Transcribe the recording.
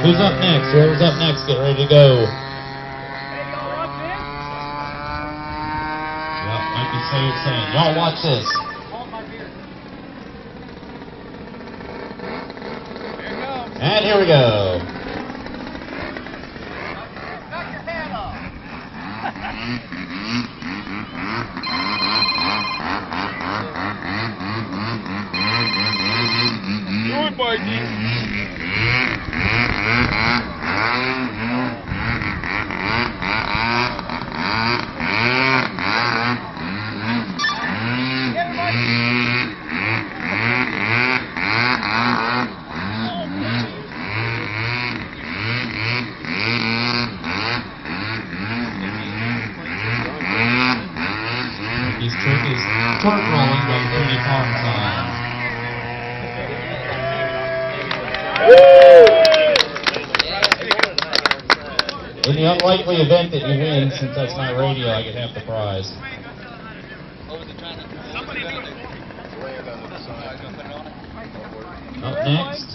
Who's up next? Whoever's up next, get ready to go. Yep, might be safe saying. Y'all watch this. And here we go. Do it, Mikey. Is torque rolling by Pretty Farm Time. In the unlikely event that you win, since that's my radio, I get half the prize. Up next,